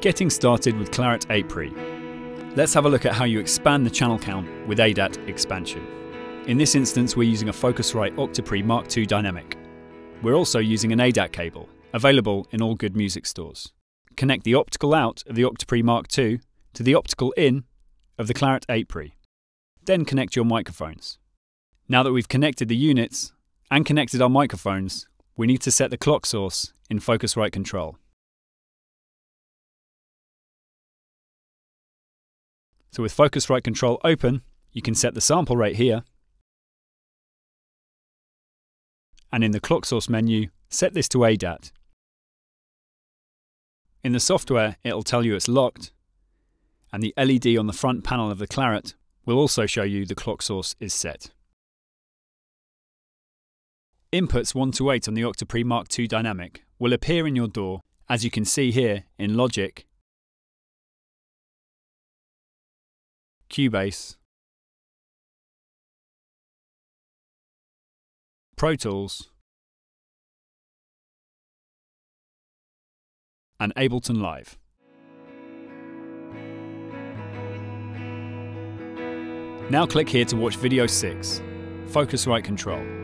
Getting started with Clarett 8 Pre. Let's have a look at how you expand the channel count with ADAT expansion. In this instance, we're using a Focusrite OctoPre Mark II Dynamic. We're also using an ADAT cable, available in all good music stores. Connect the optical out of the OctoPre Mark II to the optical in of the Clarett 8 Pre. Then connect your microphones. Now that we've connected the units and connected our microphones, we need to set the clock source in Focusrite Control. So with Focusrite Control open, you can set the sample rate here. And in the clock source menu, set this to ADAT. In the software, it'll tell you it's locked, and the LED on the front panel of the Clarett will also show you the clock source is set. Inputs 1 to 8 on the OctoPre Mark II Dynamic will appear in your DAW, as you can see here in Logic Cubase, Pro Tools, and Ableton Live. Now click here to watch video 6, Focusrite Control.